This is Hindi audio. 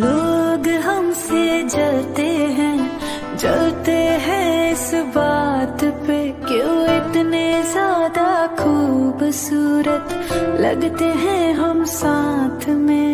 लोग हमसे जलते हैं जलते हैं इस बात पे। क्यों इतने ज़्यादा खूबसूरत लगते हैं हम साथ में?